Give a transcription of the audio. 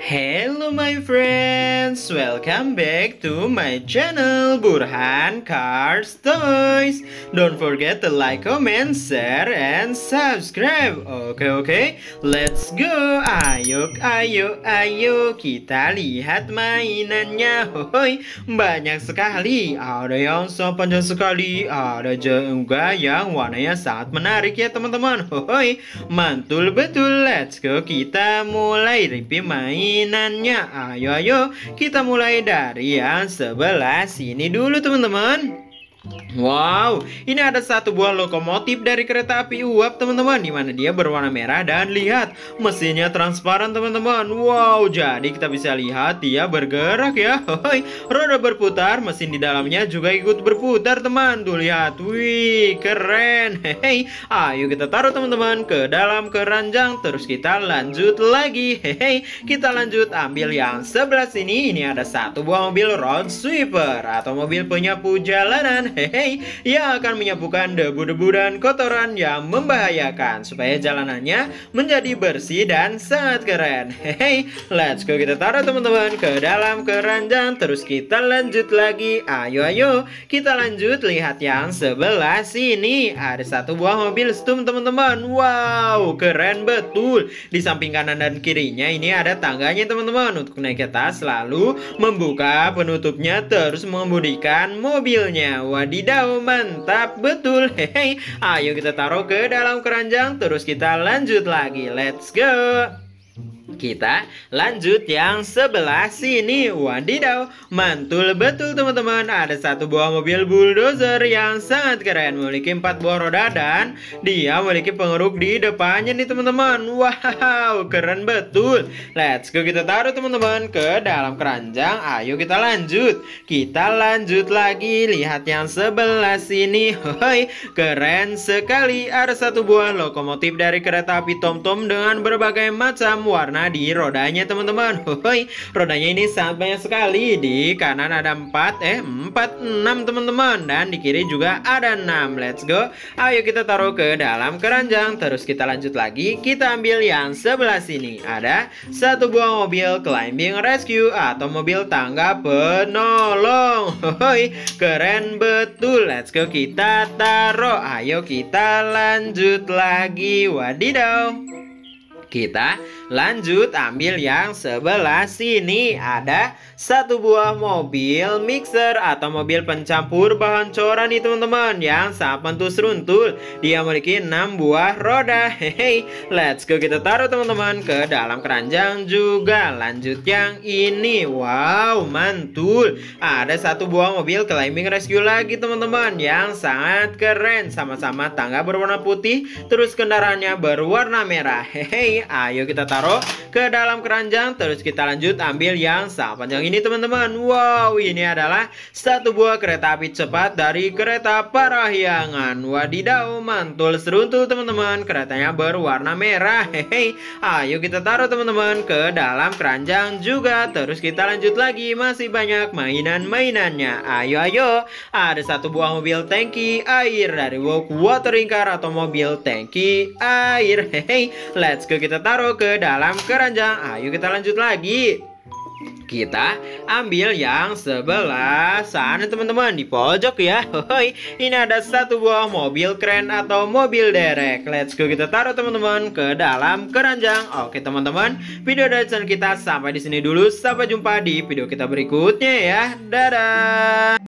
Hello my friends, welcome back to my channel Burhan Cars Toys. Don't forget to like, comment, share, and subscribe. Oke oke, let's go. Ayo ayo ayo kita lihat mainannya. Hoi, banyak sekali. Ada yang sangat panjang sekali, ada juga yang warnanya sangat menarik ya teman-teman. Hoi, mantul betul. Let's go kita mulai review main mainannya. Ayo ayo kita mulai dari yang sebelah sini dulu teman-teman. Wow, ini ada satu buah lokomotif dari kereta api uap teman-teman Di mana dia berwarna merah dan lihat mesinnya transparan teman-teman. Wow, jadi kita bisa lihat dia bergerak ya. Hoi, roda berputar, mesin di dalamnya juga ikut berputar teman. Tuh lihat, wih keren. Hehe, ayo kita taruh teman-teman ke dalam keranjang. Terus kita lanjut lagi. Hehe, kita lanjut ambil yang sebelah sini. Ini ada satu buah mobil road sweeper Atau mobil penyapu jalanan hehehe yang akan menyapukan debu-debu dan kotoran yang membahayakan supaya jalanannya menjadi bersih dan sangat keren. Hehehe let's go. Kita taruh teman-teman ke dalam keranjang. Terus kita lanjut lagi. Ayo ayo. Kita lanjut. Lihat yang sebelah sini. Ada satu buah mobil stum teman-teman. Wow keren betul. Di samping kanan dan kirinya ini ada tangganya teman-teman. Untuk naik ke atas lalu membuka penutupnya terus mengemudikan mobilnya Wadidaw, mantap betul. Hehe. Ayo kita taruh ke dalam keranjang terus kita lanjut lagi. Let's go. Kita. Lanjut yang sebelah sini. Wadidaw Mantul betul teman-teman. Ada satu buah mobil bulldozer yang sangat keren. Memiliki empat buah roda dan Dia memiliki pengeruk di depannya nih teman-teman. Wow keren betul. Let's go kita taruh teman-teman ke dalam keranjang. Ayo kita lanjut. Kita lanjut lagi. Lihat yang sebelah sini. Hoi Keren sekali. Ada satu buah lokomotif dari kereta api TomTom Dengan berbagai macam warna di rodanya teman-teman. Hoi, rodanya ini sangat banyak sekali. Di kanan ada 4, eh 4, 6 teman-teman. Dan di kiri juga ada 6 Let's go. Ayo kita taruh ke dalam keranjang. Terus kita lanjut lagi. Kita ambil yang sebelah sini. Ada satu buah mobil climbing rescue Atau mobil tangga penolong. Hoi, keren betul. Let's go. Kita taruh. Ayo kita lanjut lagi. Wadidaw. Kita lanjut ambil yang sebelah sini. Ada satu buah mobil mixer atau mobil pencampur bahan coran nih teman-teman. Yang sangat pentus runtul Dia memiliki 6 buah roda. Hehe Let's go. Kita taruh teman-teman ke dalam keranjang juga. Lanjut yang ini. Wow mantul. Ada satu buah mobil climbing rescue lagi teman-teman Yang sangat keren. Sama-sama tangga berwarna putih Terus kendaraannya berwarna merah. Hehe ayo kita taruh ke dalam keranjang. Terus kita lanjut ambil yang sangat panjang ini teman-teman. Wow ini adalah satu buah kereta api cepat dari kereta Parahyangan. Wadidaw mantul. Seruntul teman-teman. Keretanya berwarna merah. Hehe. Ayo kita taruh teman-teman ke dalam keranjang juga. Terus kita lanjut lagi. Masih banyak mainan-mainannya. Ayo ayo. Ada satu buah mobil tangki air dari Walk Watering Car atau mobil tangki air. Hehe. Let's go. Kita taruh ke dalam keranjang. Ayo kita lanjut lagi. Kita ambil yang sebelah sana teman-teman di pojok ya. Hoi, ini ada satu buah mobil keren atau mobil derek. Let's go kita taruh teman-teman ke dalam keranjang. Oke teman-teman video dari channel kita sampai di sini dulu. Sampai jumpa di video kita berikutnya ya. Dadah